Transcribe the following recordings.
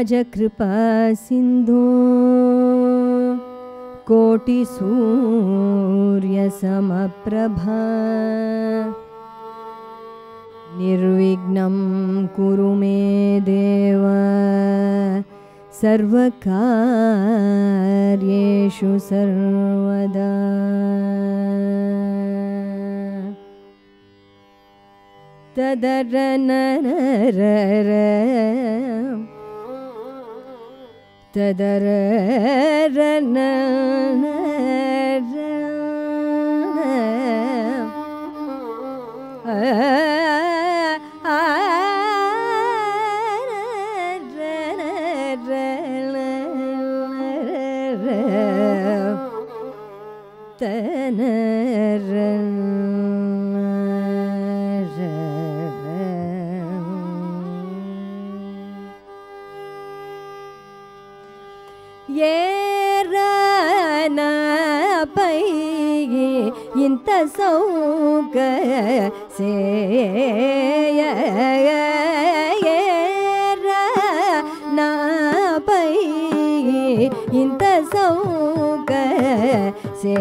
राजकृपासिन्धो। कोटिसूर्यसमप्रभा। निर्विघ्नं कुरु मे देव। सर्वकार्येषु सर्वदा। तदरनर ததர ஆ से ಇಂತ ಸೌಕ ಸೇ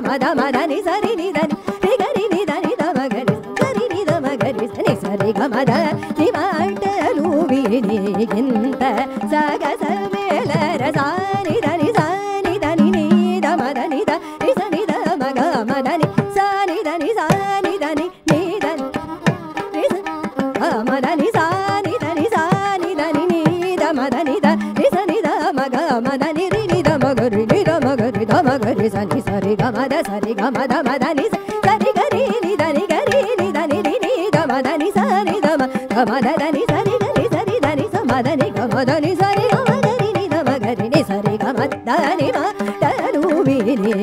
ma da my. సరి గమ దమ దని సరి గరి ని దని గరి ని దని ని ని గమ దని సరి దమ గమ దని సరి గరి సరి దని సమ దని గమ దని సరి గమ గరి ని దమ గరి ని సరి గమ దని మ తను విని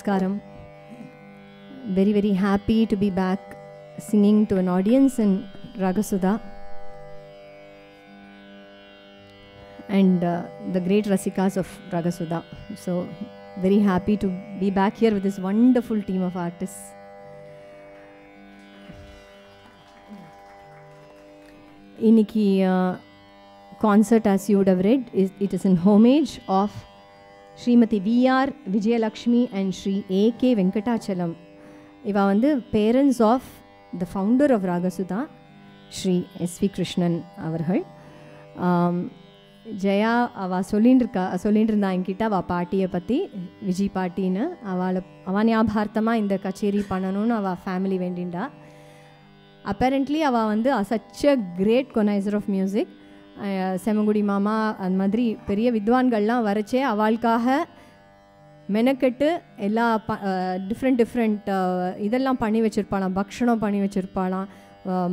ரொம்ப நமஸ்காரம் very very happy to be back singing to an audience in Ragasudha and uh, the great Rasikas of Ragasudha. So, very happy to be back here with this wonderful team of artists. Iniki uh, concert, as you would have read, is, it is in homage of Shrimati V R Vijayalakshmi and Shri A K Venkatachalam இவா வந்து parents of the founder of Ragasudha Shri S V Krishnan அவர்கள். ஜெயா அவள் சொல்லின்னு இருக்கா சொல்லிட்டு இருந்தா என்கிட்ட அவள் பாட்டியை பற்றி விஜய் பாட்டின்னு அவளை அவன் ஞாபகார்த்தமாக இந்த கச்சேரி பண்ணணும்னு அவள் ஃபேமிலி வேண்டிண்டா. அப்பேரண்ட்லி அவள் வந்து such a great connoisseur of music Semmangudi மாமா அந்த மாதிரி பெரிய வித்வான்கள்லாம் வரைச்சே அவளுக்காக மெனக்கெட்டு எல்லா ப டிஃப்ரெண்ட் டிஃப்ரெண்ட் இதெல்லாம் பண்ணி வச்சுருப்பாளாம். பக்ஷணம் பண்ணி வச்சுருப்பாளாம்.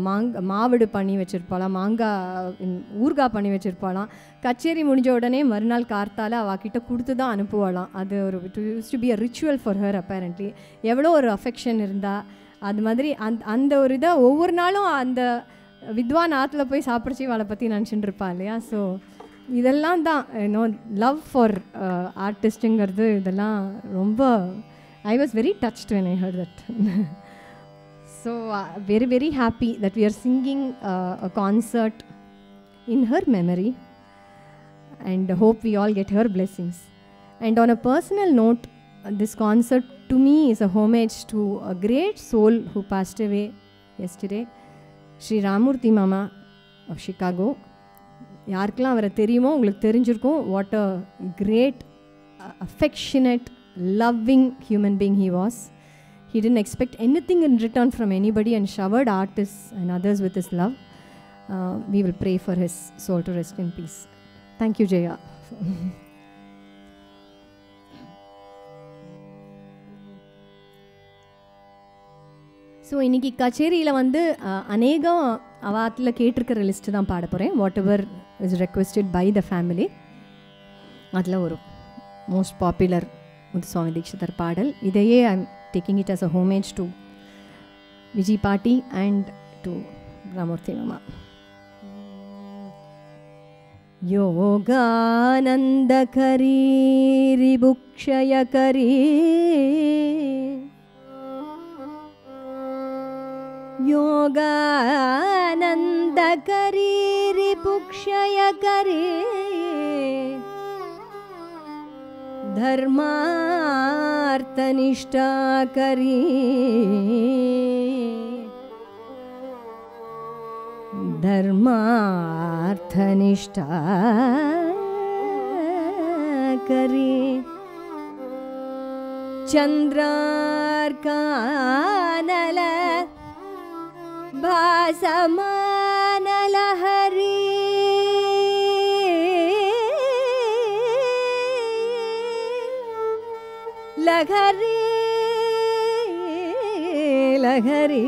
மாங்க மாவிடு பண்ணி வச்சுருப்பாளாம். மாங்காய் ம், ஊறுகாய் பண்ணி வச்சுருப்பாளாம். கச்சேரி முடிஞ்ச உடனே மறுநாள் கார்த்தால அவகிட்ட கொடுத்து தான் அனுப்புவாளாம். அது ஒரு use to be a ritual for her apparently எவ்வளோ ஒரு அஃபெக்ஷன் இருந்தா. அது மாதிரி அந்த அந்த ஒரு இதை ஒவ்வொரு நாளும் அந்த வித்வான் ஆற்றுல போய் சாப்பிடுச்சு அவளை பற்றி நினச்சிட்டு இருப்பா இல்லையா? ஸோ இதெல்லாம் தான் நோ லவ் ஃபார் ஆர்டிஸ்ட்டுங்கிறது இதெல்லாம் ரொம்ப I was very touched when I heard that so very very happy that we are singing a concert in her memory and hope we all get her blessings and on a personal note uh, this concert to me is a homage to a great soul who passed away yesterday, Sri Ramurthy Mama of Chicago. யாருக்கெல்லாம் அவரை தெரியுமோ உங்களுக்கு தெரிஞ்சிருக்கும் what a great affectionate loving human being he was he didn't expect anything in return from anybody and showered artists and others with his love. Uh, we will pray for his soul to rest in peace. Thank you, Jaya. So இன்னைக்கு கச்சேரியில் வந்து அஹ், அநேகம் அவாத்தில் கேட்டிருக்கிற list தான் பாட போகிறேன் whatever is requested by the family அதில் ஒரு most popular Muthuswami Dikshitar பாடல் இதையே I am taking it as a homage to Vijay paati and to Ramurthy மாமா योगानन्दकरी रिभुक्षयकरी योगानन्दकरी रिभुक्षयकरी धर्मार्थनिष्ठाकरी धर्मार्थनिष्ठा करी चन्द्रार्कानल भासमानलहरी लहरी लहरी।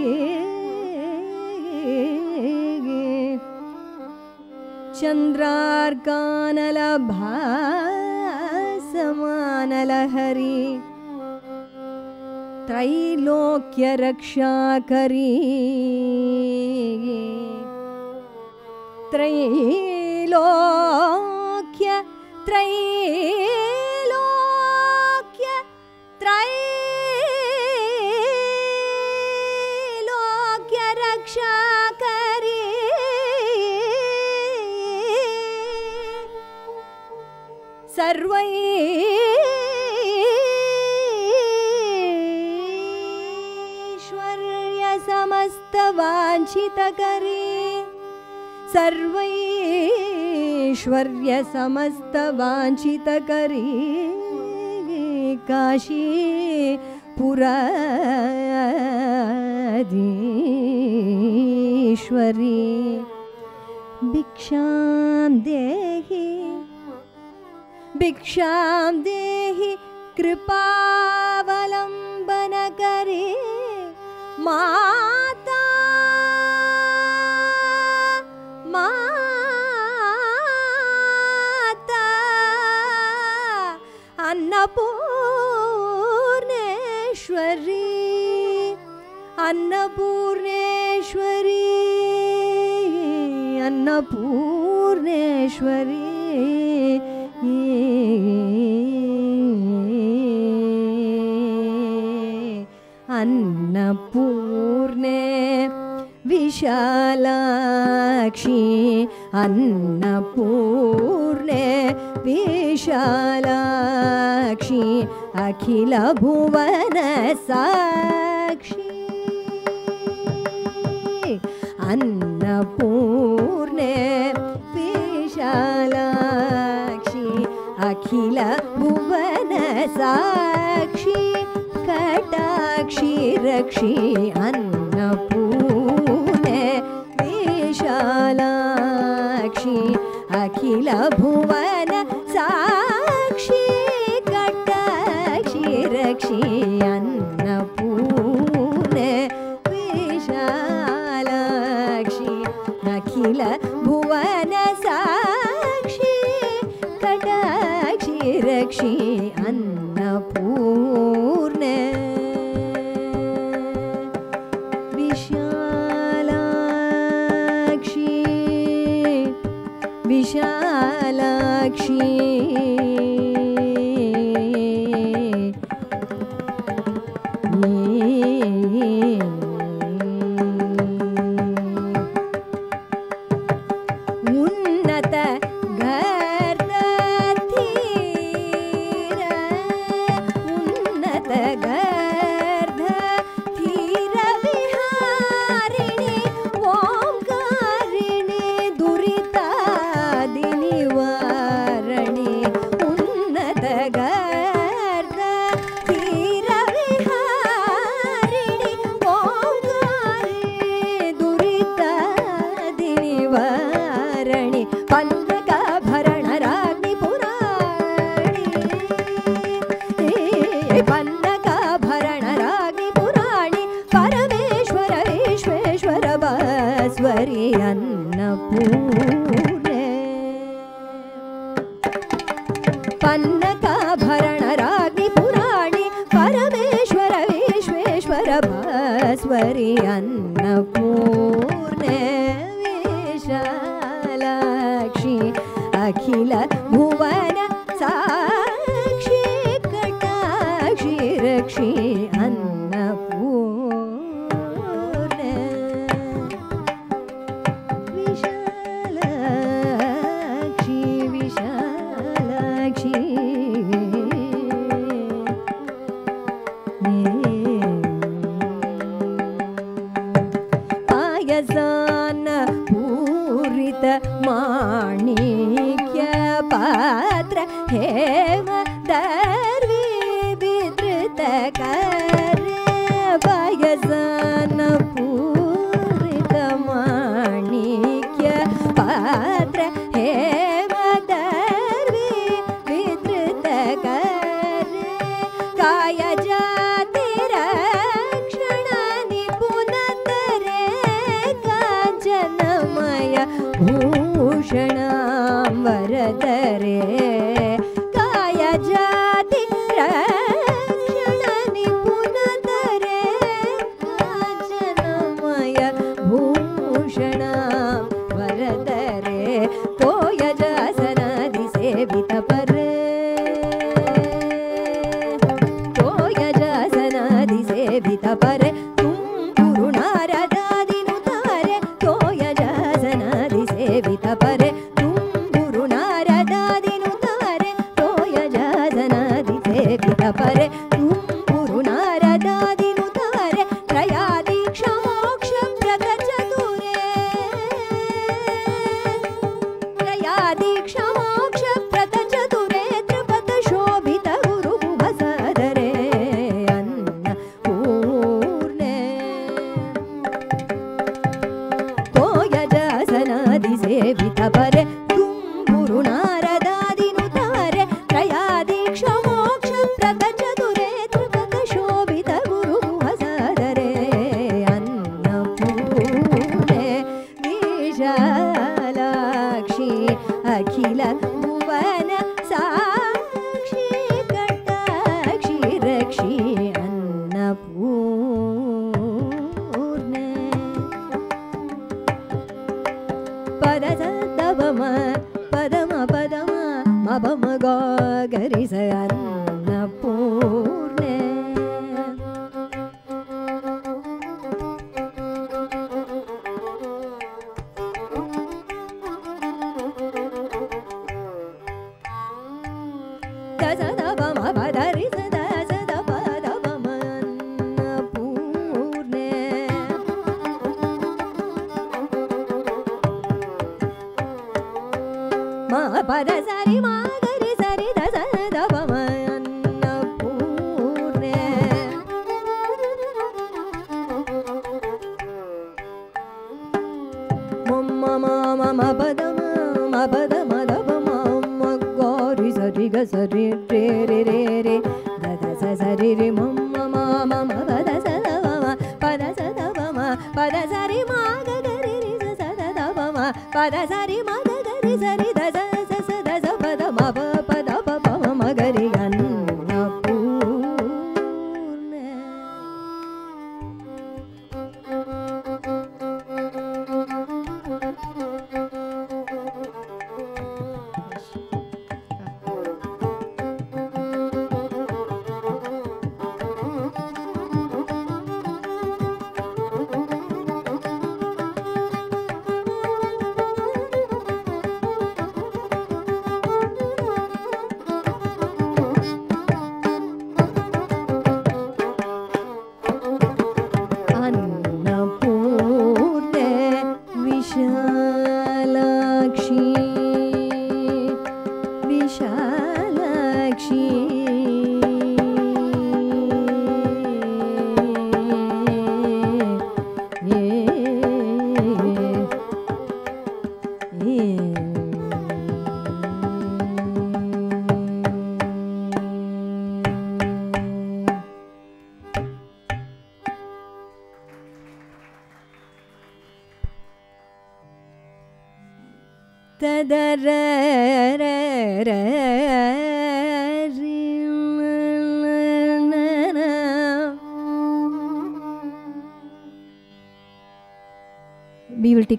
चन्द्रार्कानलभासमानलहरी त्रैलोक्यरक्षाकरी त्रैलोक्य त्रैलोक्य त्रैलोक्यरक्षाकरी वाञ्छितकरी सर्वैश्वर्यसमस्तवाञ्छितकरी काशी पुरश्वरी भिक्षां देहि भिक्षां देहि कृपाावलम्बनकरी मा माता अन्नपूर्णेश्वरी अन्नपूर्णेश्वरी अन्नपूर्णेश्वरी। अन्नपूर्णे विशालाक्षी अन्नपूर्णे विशालाक्षी अखिलभुवनसाक्षी अन्नपूर्णे विशालाक्षी अखिलभुवनसाक्षी कटाक्षी रक्षी अन्न किला भूमा रे भी था भरे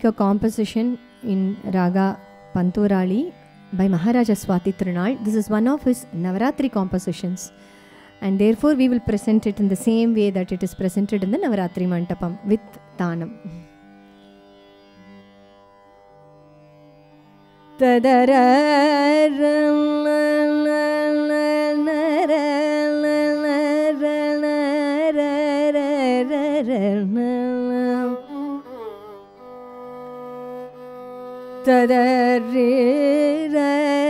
Take a composition in Raga Panturali by Maharaja Swati Trinal. This is one of his Navaratri compositions. And therefore, we will present it in the same way that it is presented in the Navaratri Mantapam with Tanam. da da re re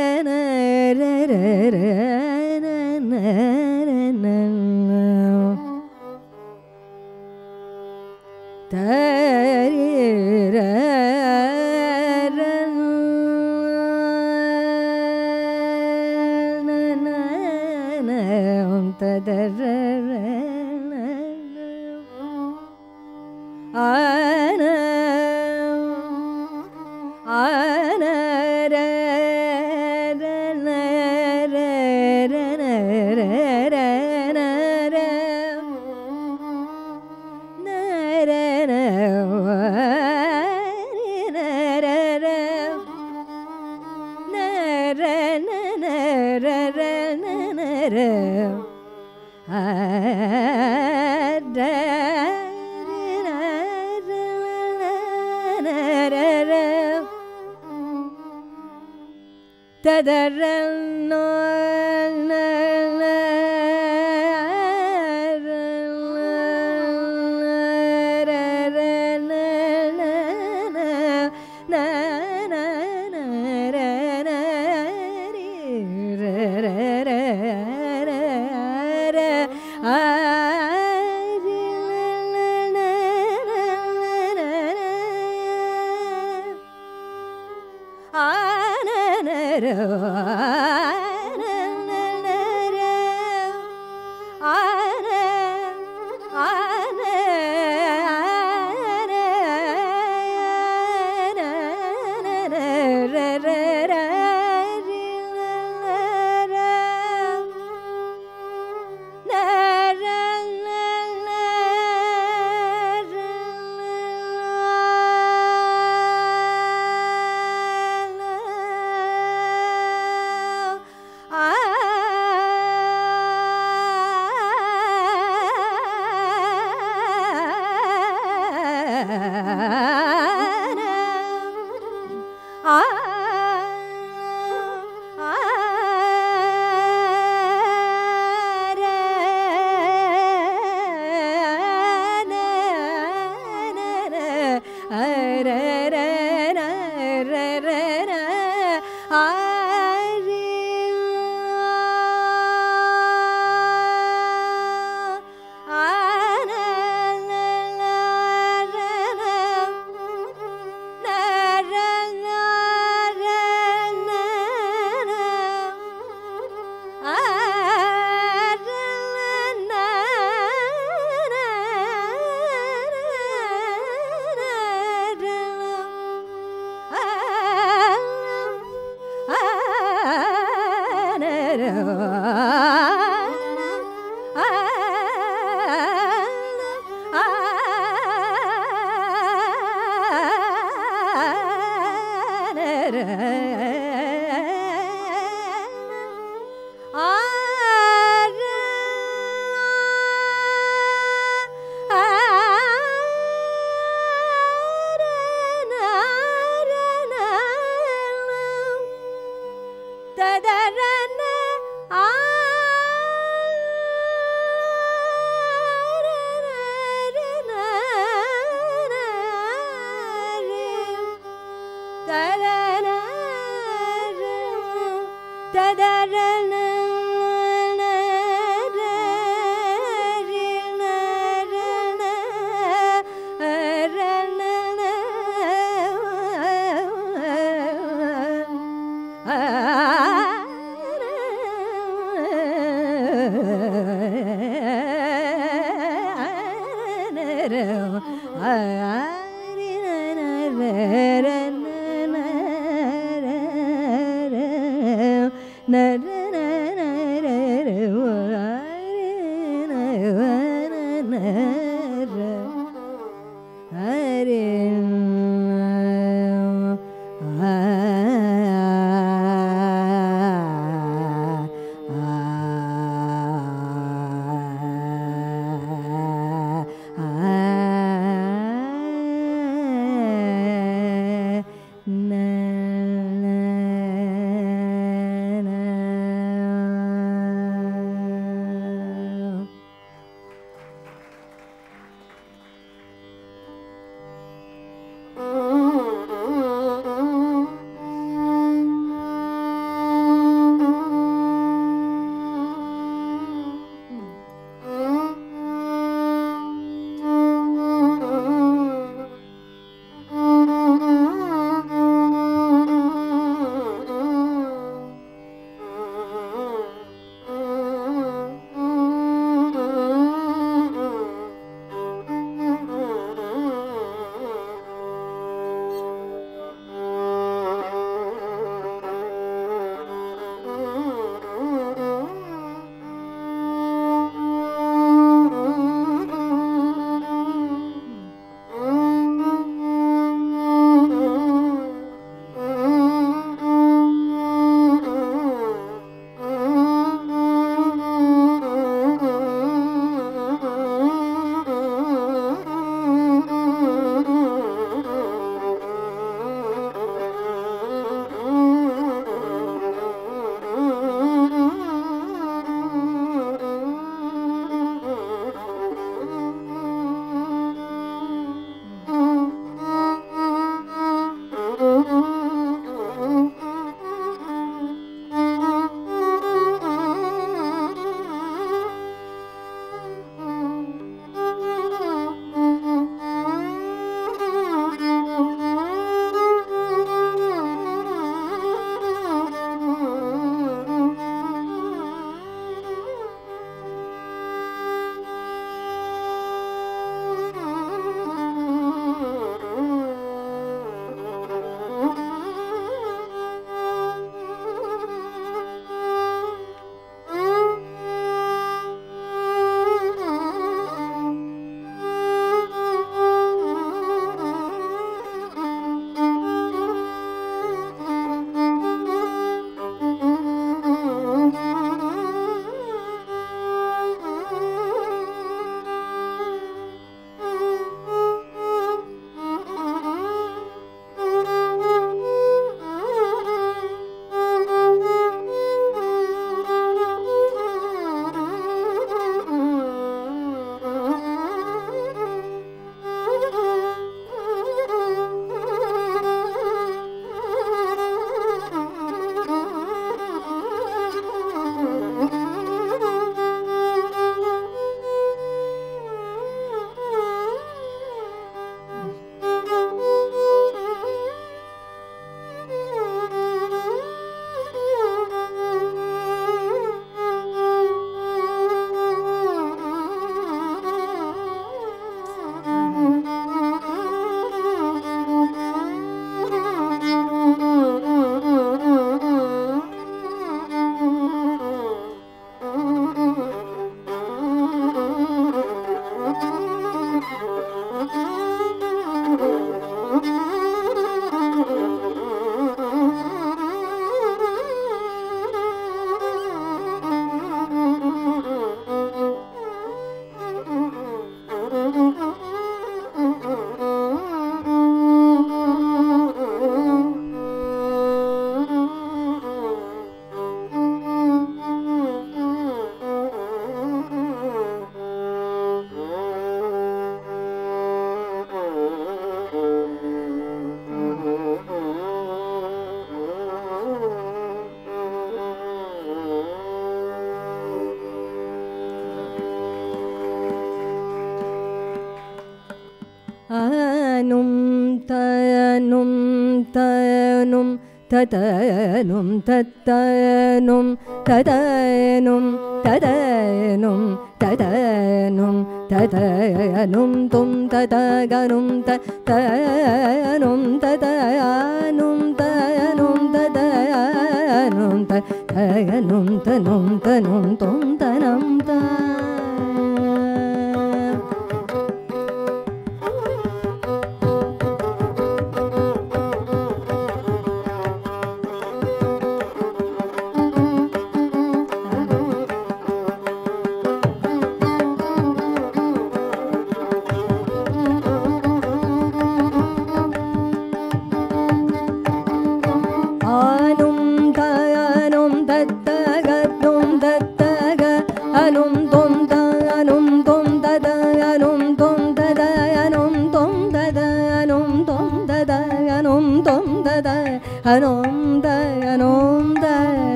തതനും തത്തനും തതനും തതനും തതനും തതനും തും തതകനും തതനും തതയാനും തയനും തതയാനും തയനും തനും തനും തും തനം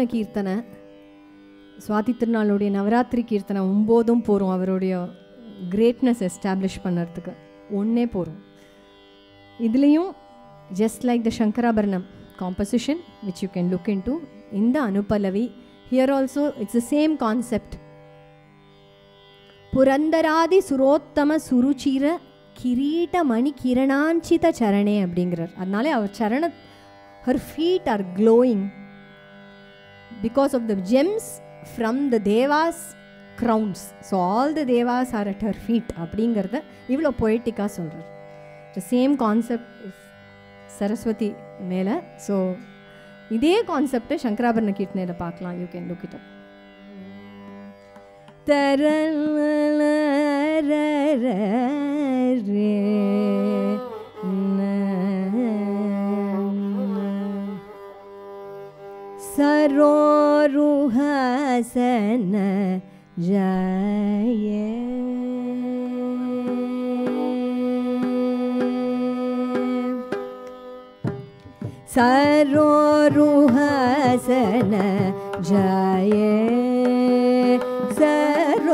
ரொம்ப கீர்த்தனை சுவாதி திருநாளுடைய நவராத்திரி கீர்த்தனை ஒம்போதும் போகிறோம் அவருடைய greatness establish பண்ணுறதுக்கு. ஒன்றே போகிறோம் இதுலேயும் just like the Shankarabharanam composition which you can look in to இந்த anupallavi here also it's the same concept புரந்தராதி சுரோத்தம சுருச்சிர கிரீட மணி கிரணாஞ்சித சரணே அப்படிங்கிறார். அதனாலே அவர் சரண her feet are glowing because of the gems from the devas crowns so all the devas are at her feet அப்படிங்கிறத இவ்வளோ பொய்டிக்காக சொல்கிறார் த சேம் கான்செப்ட் சரஸ்வதி மேலே ஸோ இதே கான்செப்டை சங்கராபரண கீர்த்தனையில் பார்க்கலாம் you can look it up सरोरुहसन जय सरोरुहसन जय सरोरुहसन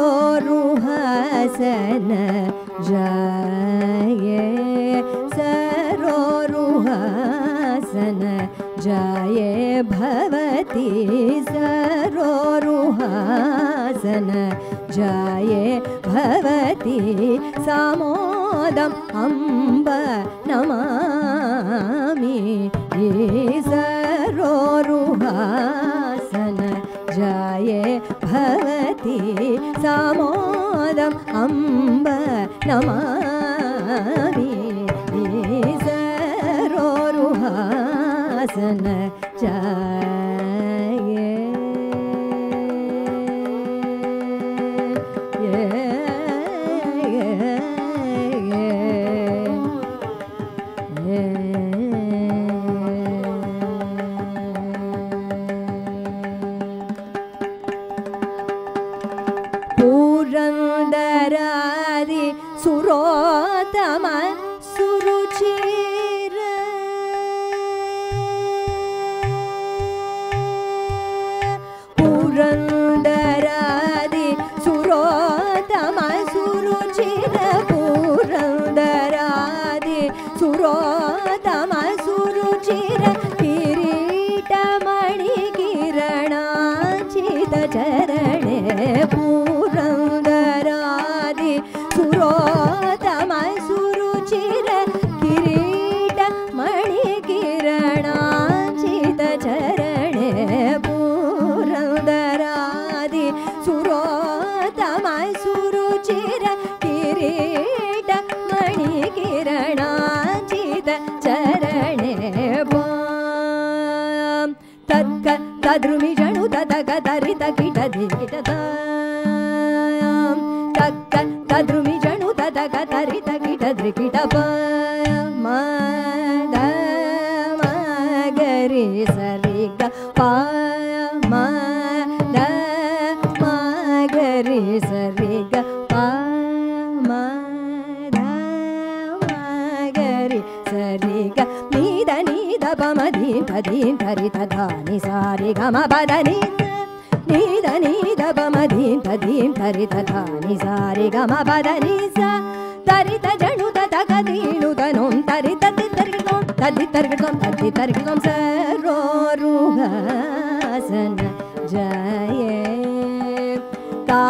जय जय भवति सरोरुहासन। जय भवति सामोदम् अम्ब नमामि। सरोरुहासन। जय भवति सामोदम् अम्ब नमामि सरोरुहासन पुरन्दरादि किरणाचित चरणे तद्ग तद्रुमि जणु तदग तरित किट धिकिट तां तक्क तद्रुमि जणु तदग तरित किट रि ग म प द नि नि द नि द प म धि ध धि ध रि ध ध नि सा रि ग म प द नि सा द रि ध जणु द ध ग धि णु द नु द रि ध ति ध रि लो ध धि ध रि लो ध धि ध रि लो स रो रु ग स न ज ये ता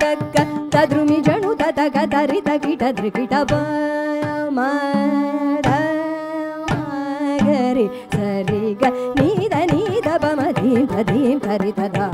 त क द द्रुमि जणु द ध ग ध रि ध कि ध रि कि म ಹರಿದದಾ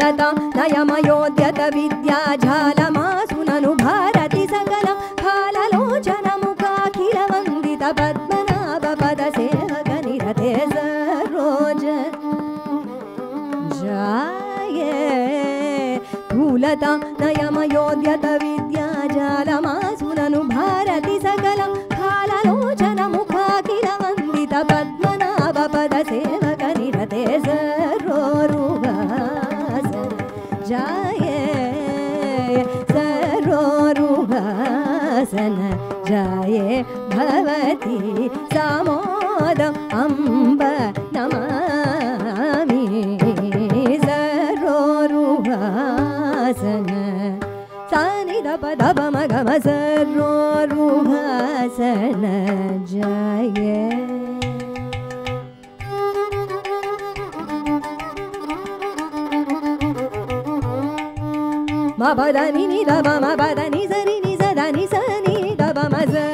लता नयमयोद्यत विद्याझालमासु ननु भारति सकल खाललोचनमुकाखिलवन्दित पद्मनाभपद सेवनिरथे सरोज तु लता नयमयोध्यत ma ba da ni ni da ba ma ba da ni za ri ni za da ni sa ni da ba ma za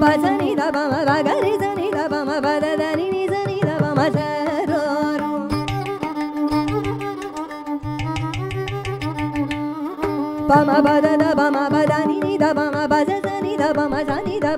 ba za ni da ba ma ba ga ri za ni da ba ma ba da da ni ni za ni da ba ma za ba ma ba da da ba ma ba da ni ni da ba ma ba za za ni da ba ma za ni da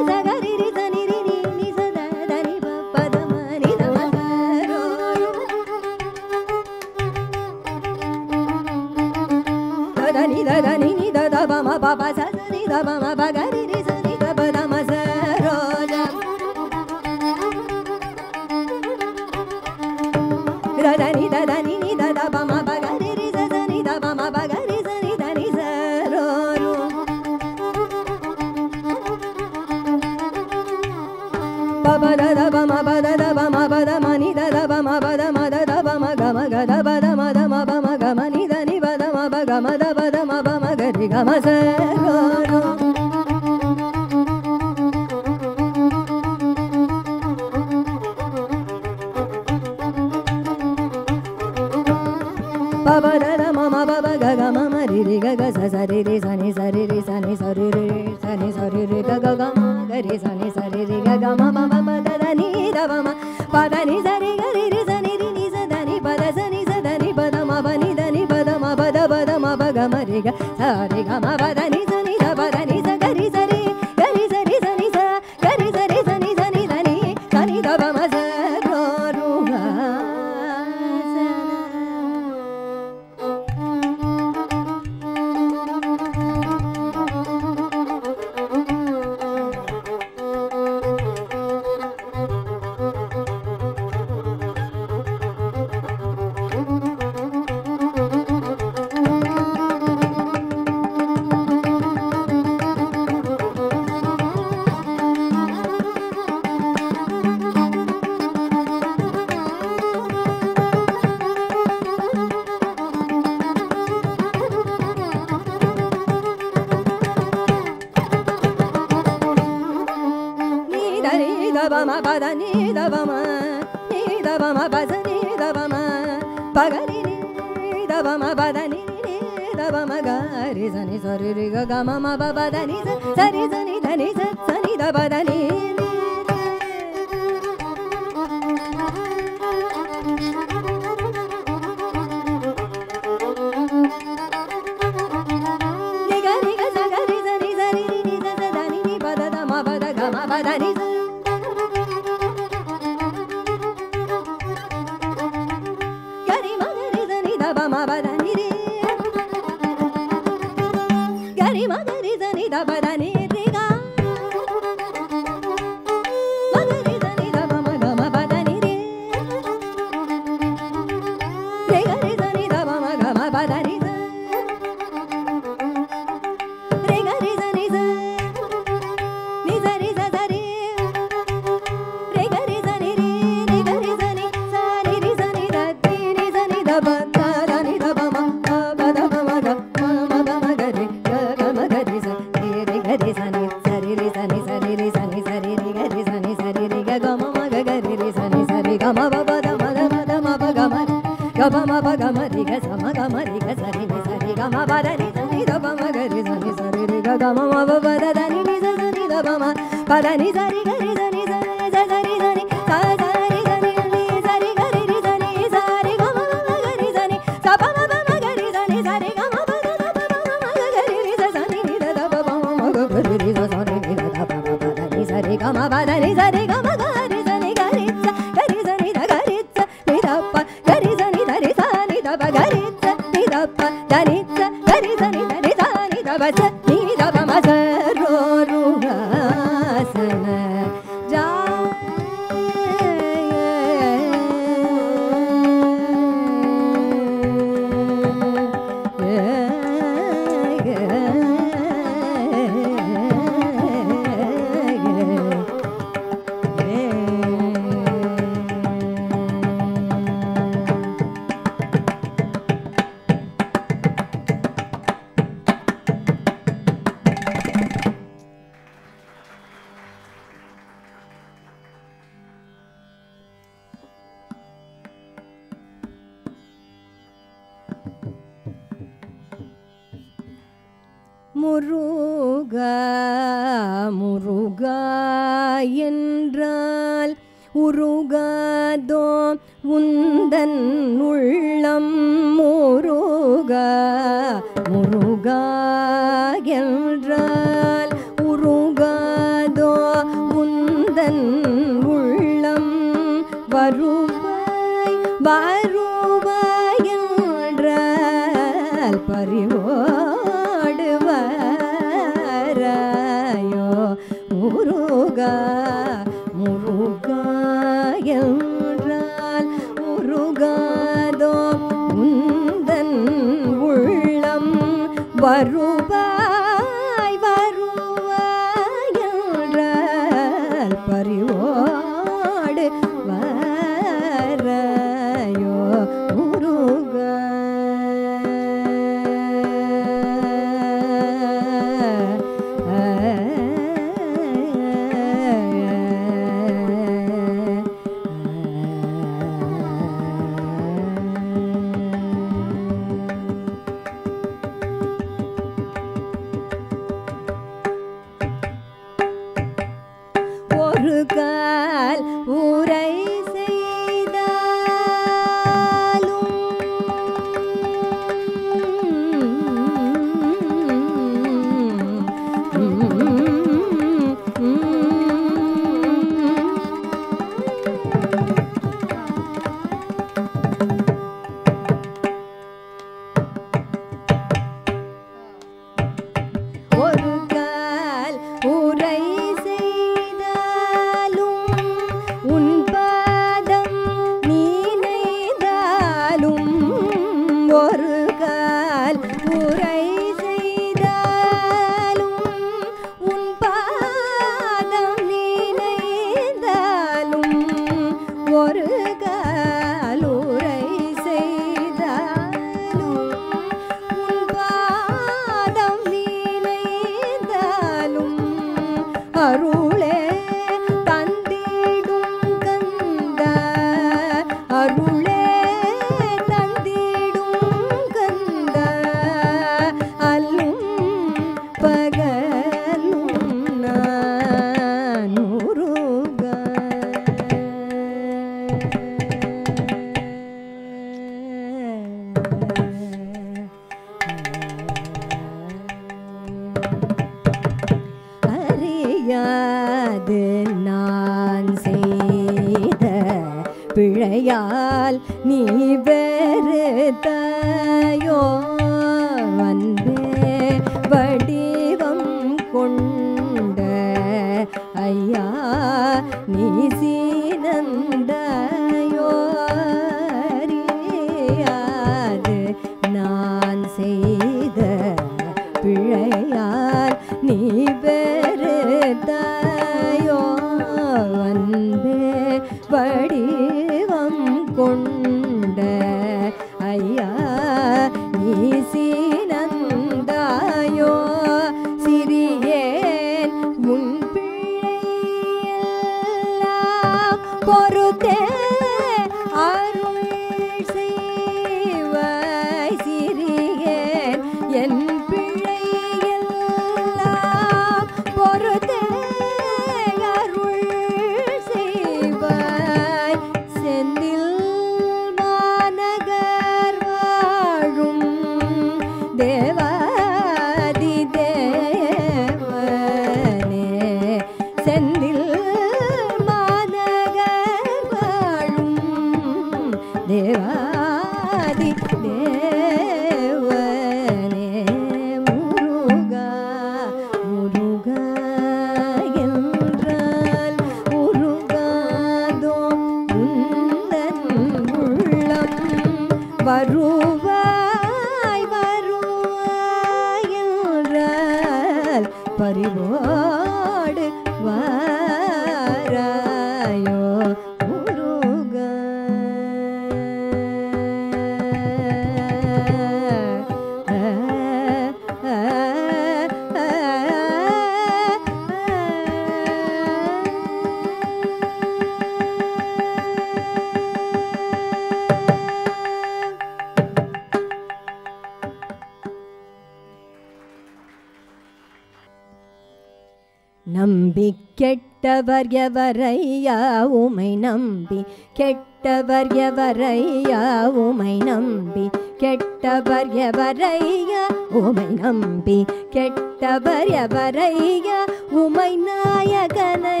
கெட்டவர் எவரையா உமை நம்பி? கெட்டவர் எவரையா உமை நம்பி? கெட்டவர் எவரையா உமை நம்பி? கெட்டவர் எவரையா உமை நாயகனை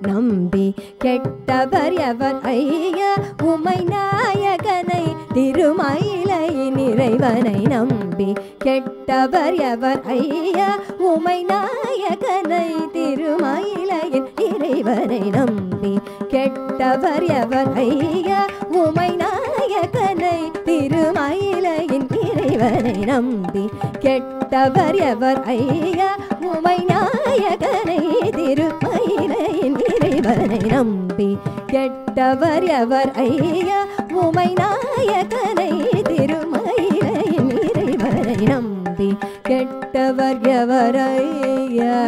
நம்பி? கெட்டவர் எவர் ஐயா உமை நாயகனை? திருமயிலை நிறைவனை நம்பி? கெட்டவர் எவர் ஐயா இறைவனை நம்பி கெட்டவர் எவர் ஐயா? உமை நாயகனை திருமயிலையின் இறைவனை நம்பி கெட்டவர் எவர் ஐயா? உமை நாயகனை திருமயிலையின் இறைவனை நம்பி கெட்டவர் எவர் ஐயா?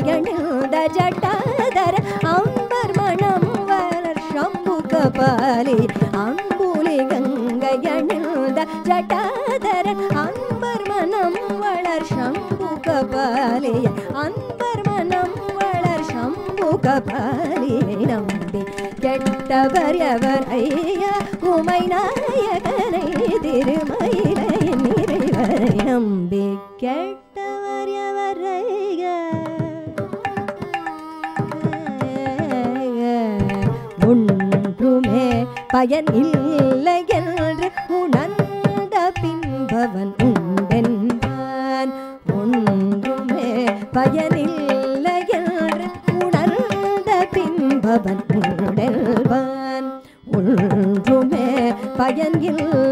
నారాయణ జటాధర అంబర్ మనం శంభు కపాలి అంబులి గంగయణ జటాధర అంబర్ మనం వళర్ శంభు కపాలి అంబర్ మనం వళర్ శంభు కపాలి நம்பி கெட்டவர் எவர் ஐயா உமை நாயகனை திருமயிலை நிறைவரை நம்பி பயன் இல்லை என்று உணர்ந்த பின்பவன் உண்டென்பான். ஒன்றுமே பயனில்லை என்று உணர்ந்த பின்பவன் உடல்வான் ஒன்றுமே பயன் இல்லை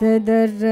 ததர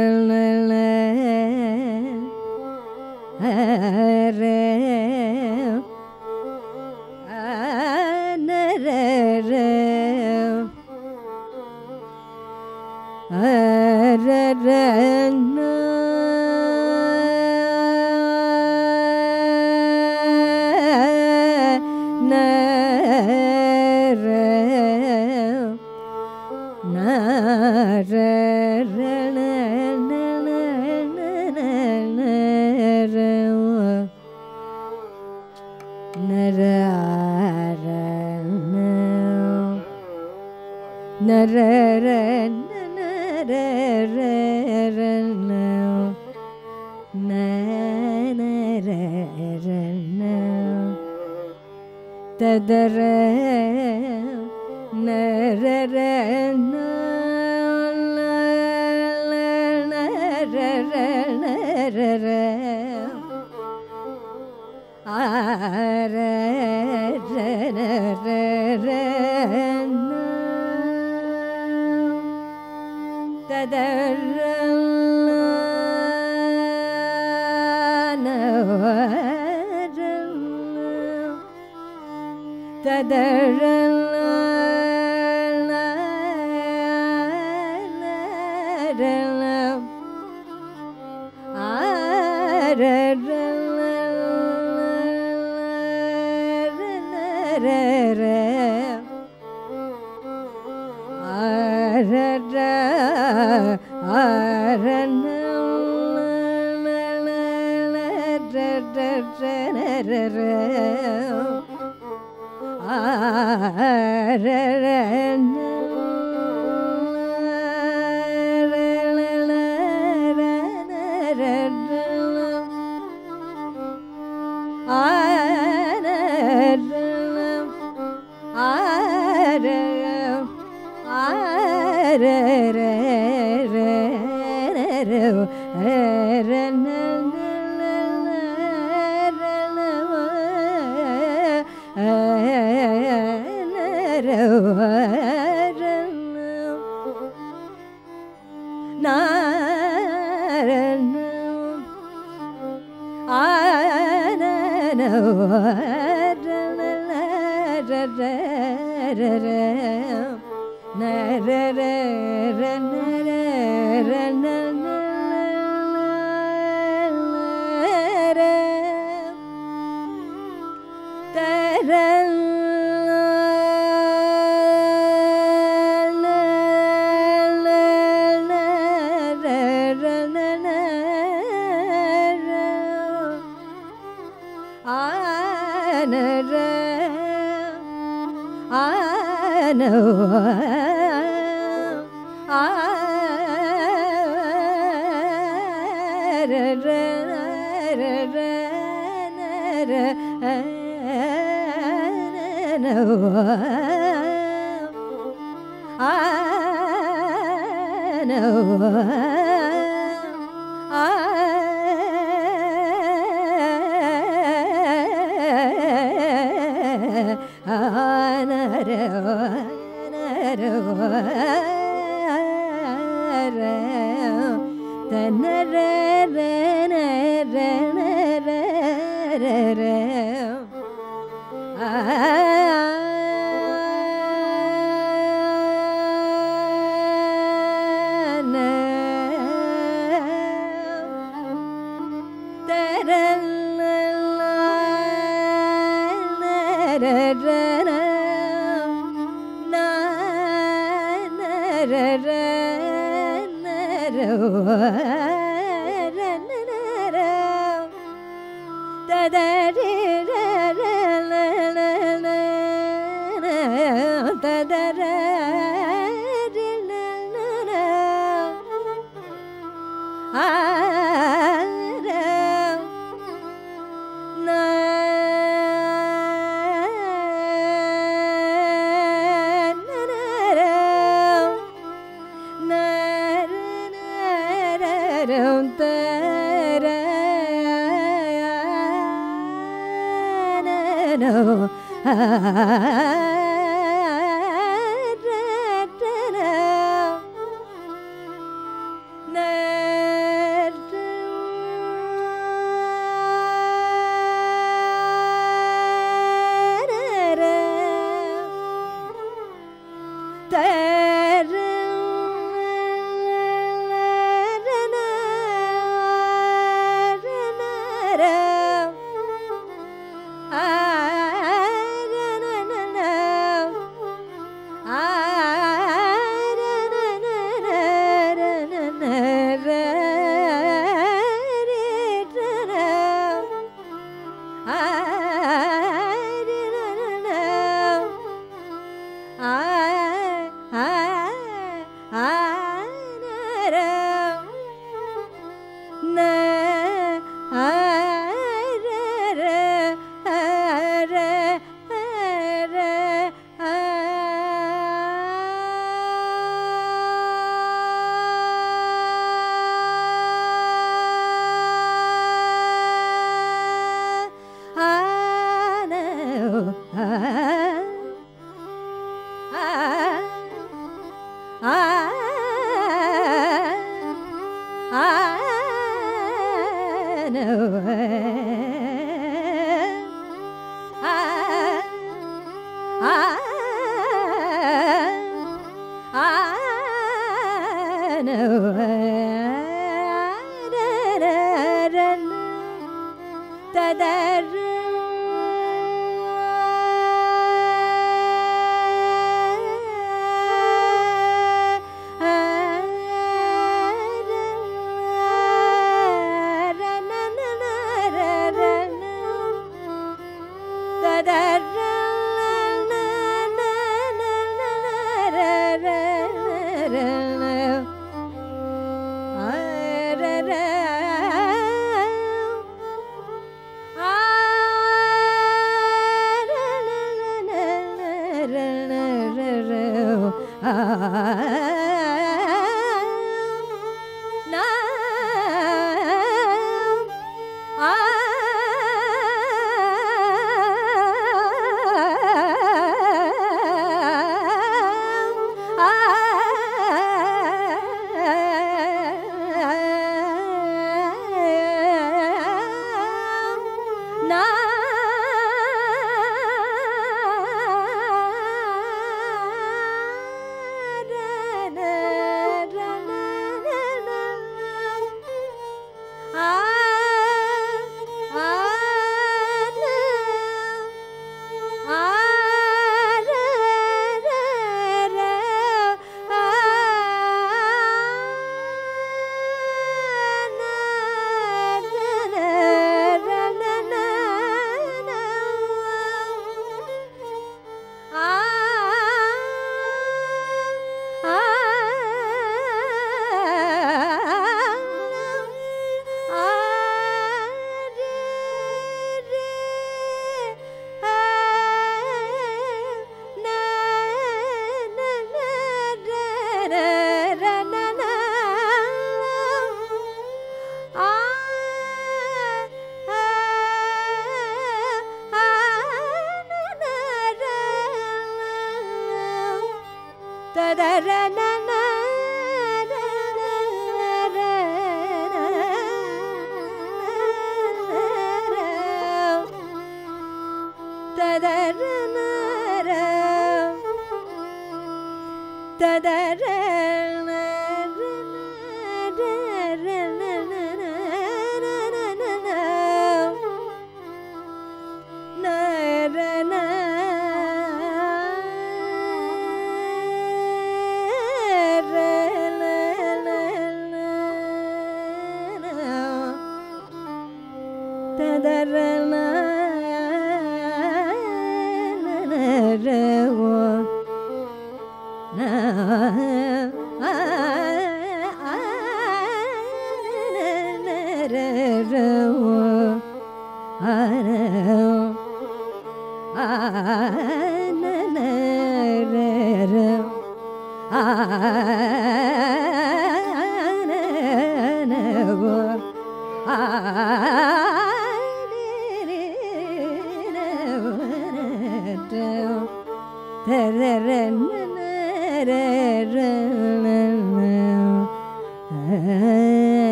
I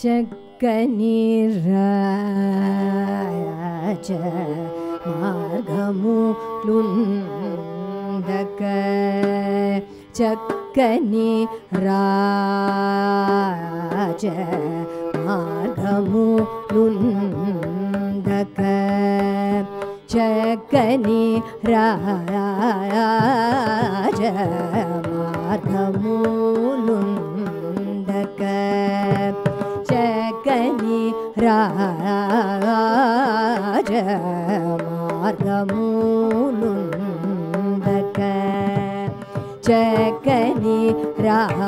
चक्कनि राया च माधम् लुन्धक चक्कनि राज माधम् लुन्धक चक्कनि राया च चकनि राज।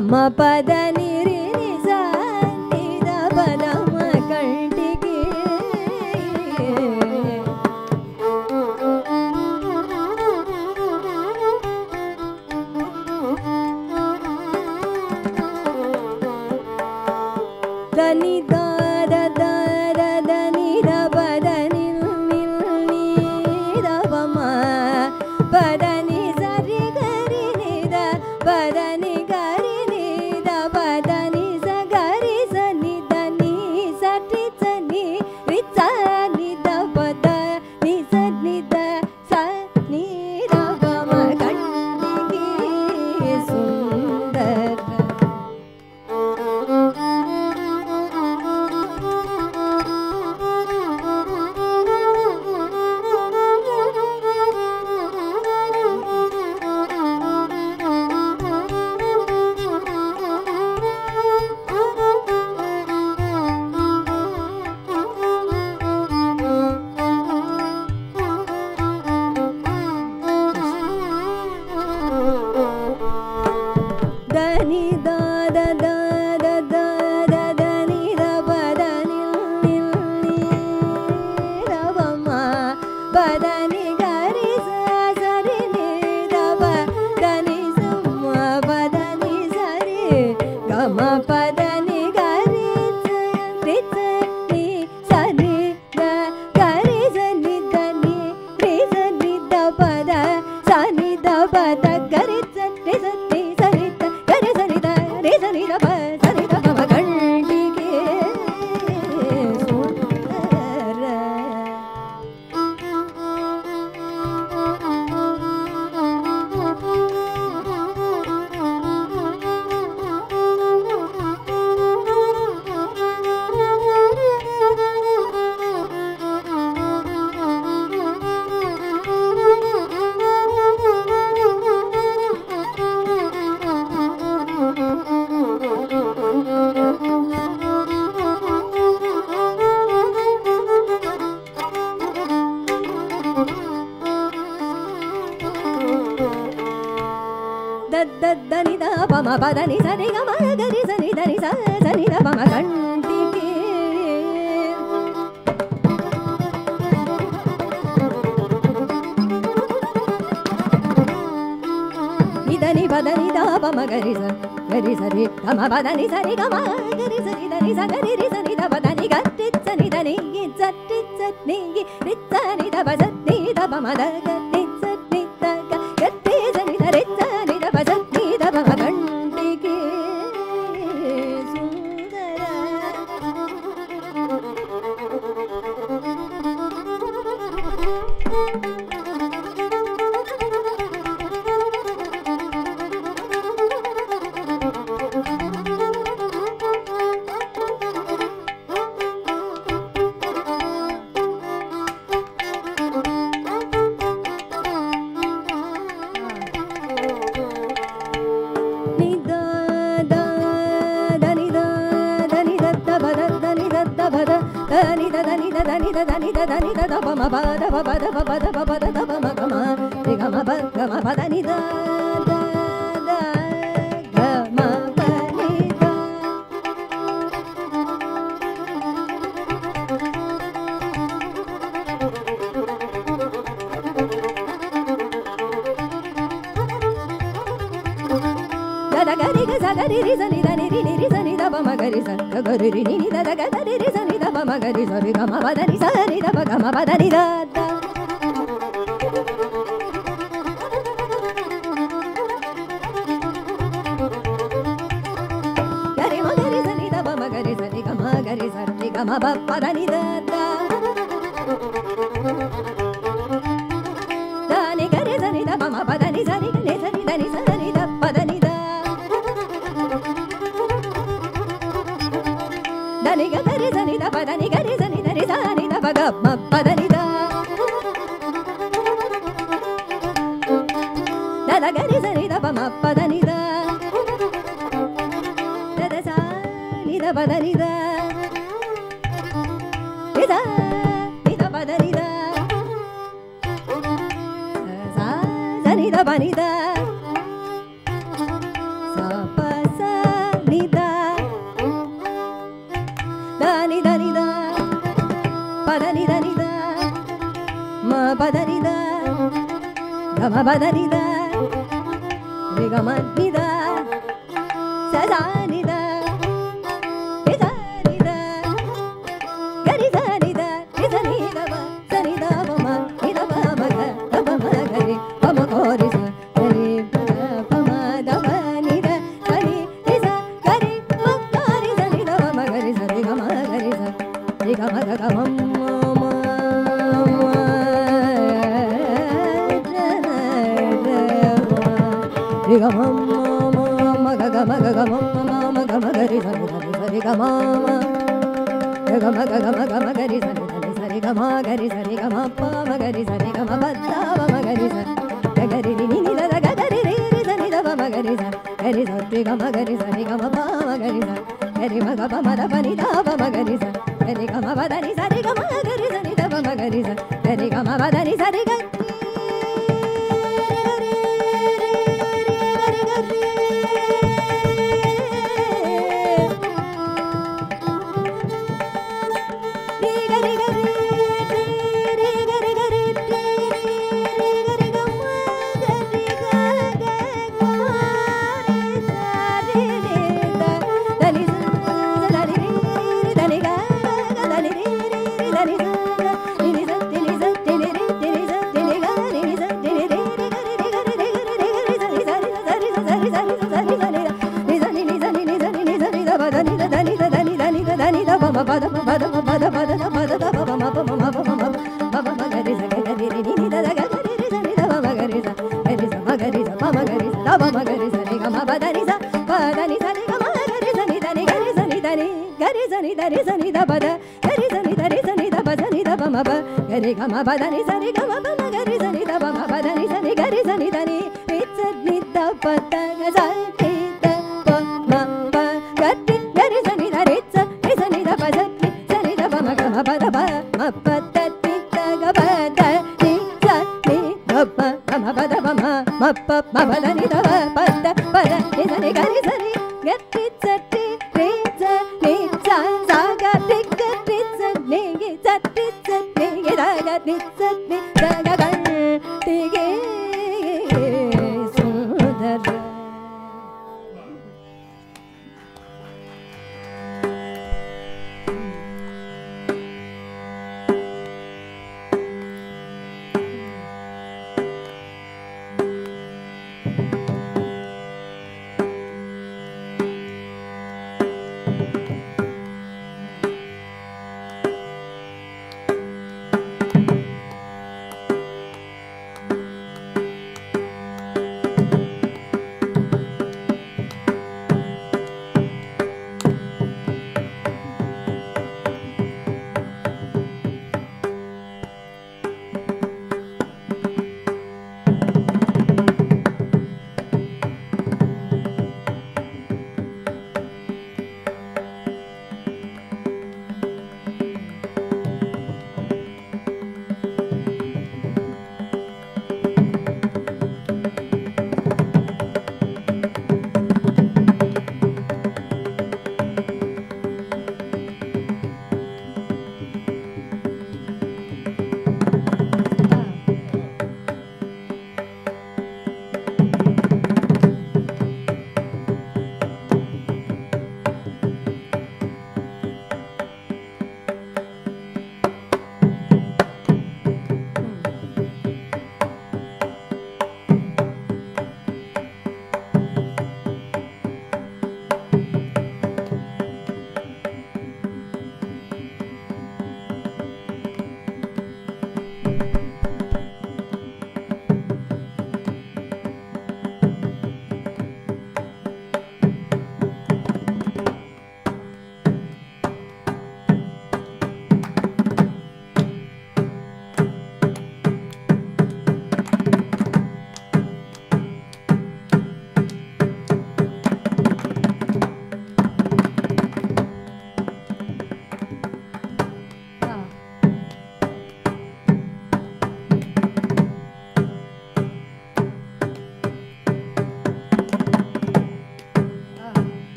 ಮ ಪದ பரணி दा दा नि सा रे गा मा गा रे सा रे दा रे सा गा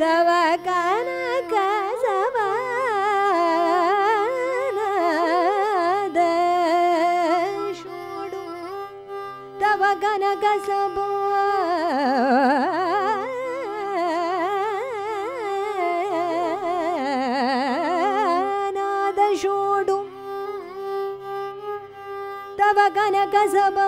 तव कनक सवाडु तव कनक कनकोडनको तव कनक कनकसब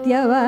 ಸತ್ಯವಾ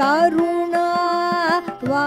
करुणा वा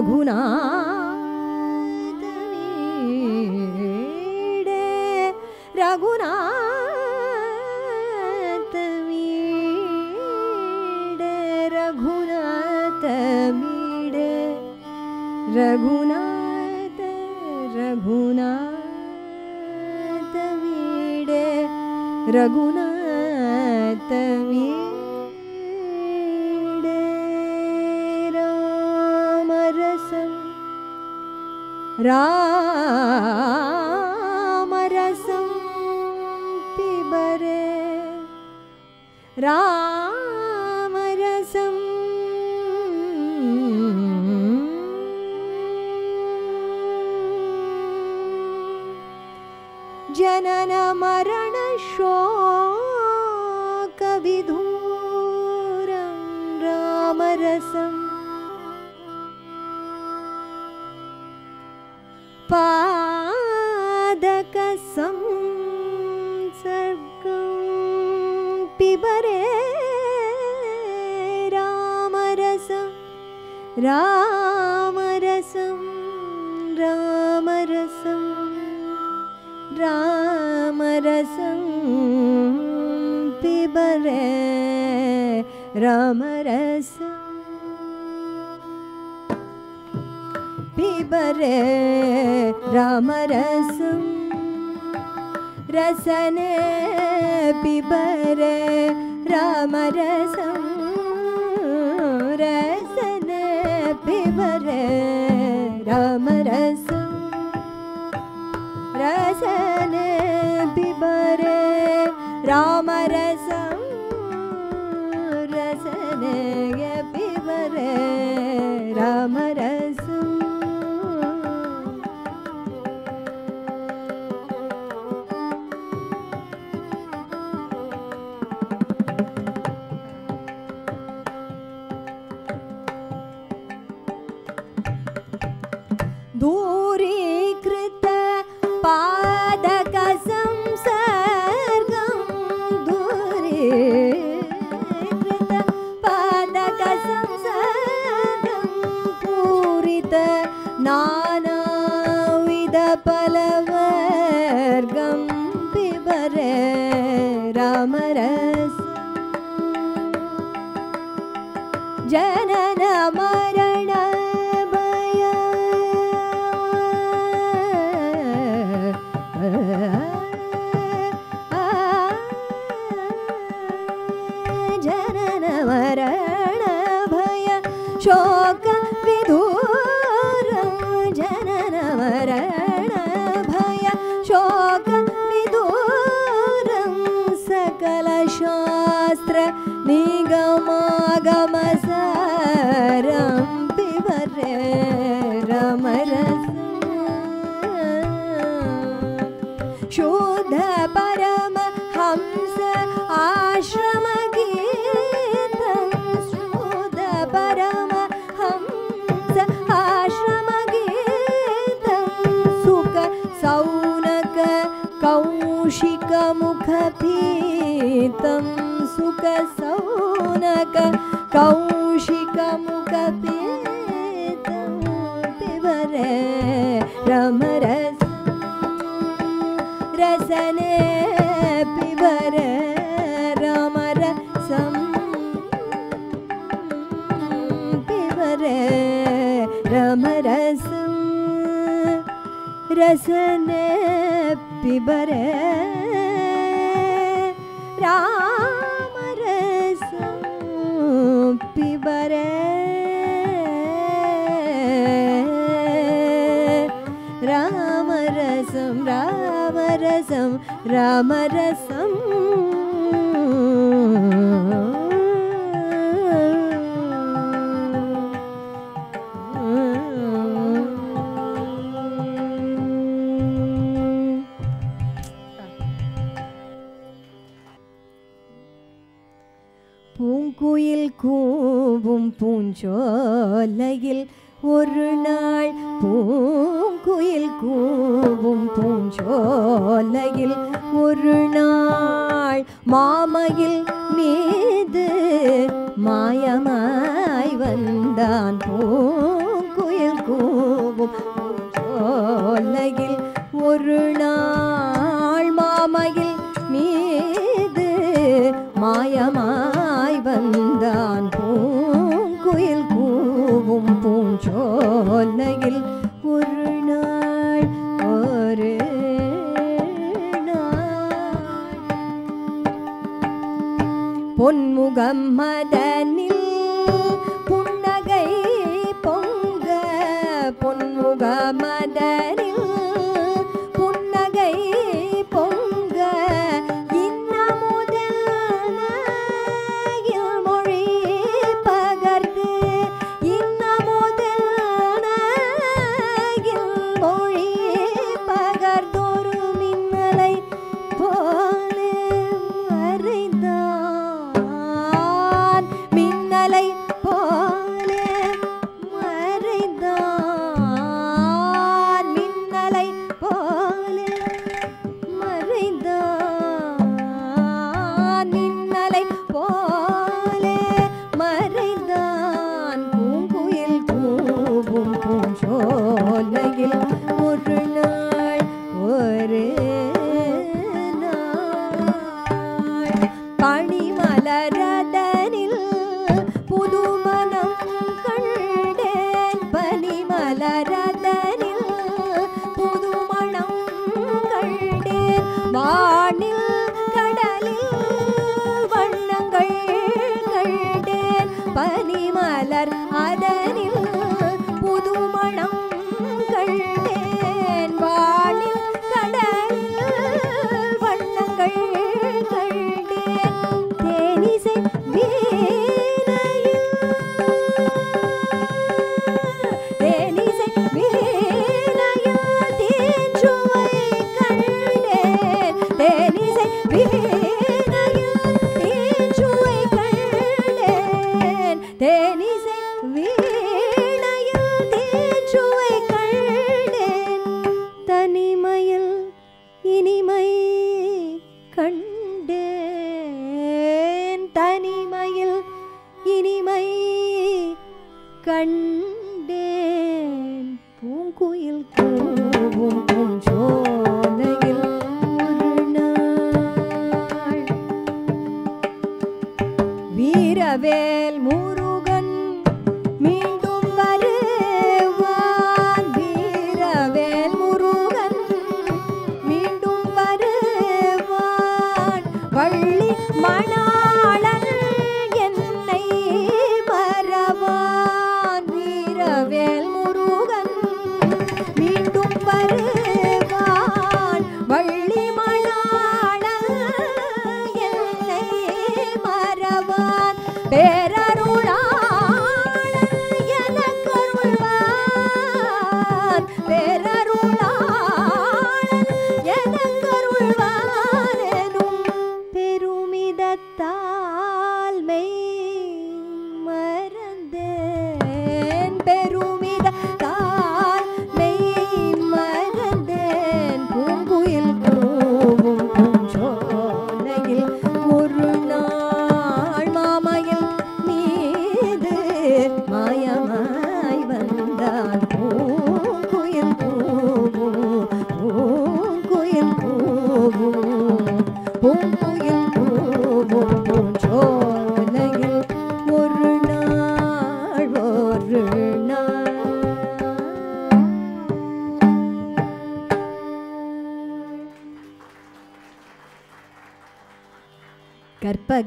रघुणा रघुना रघुनातवीडे रघुनाथ वीडे रघुनाथ रघुनात वीडे रघुनाथ रसने पिबर। राम रस पिबर। राम रामरस् राम राम रस। மாலையில் ஒரு நாள் பூங்குயில் கூவும் பூஞ்சோலையில் ஒரு நாள் மாமையில் மீது மாயமாய் வந்தான் பூங்குயில் கூவும் பூஞ்சோலையில் ஒரு நாள் மாமையில் மீது மாயமாய் பொன்முகம்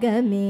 ಗಮೆ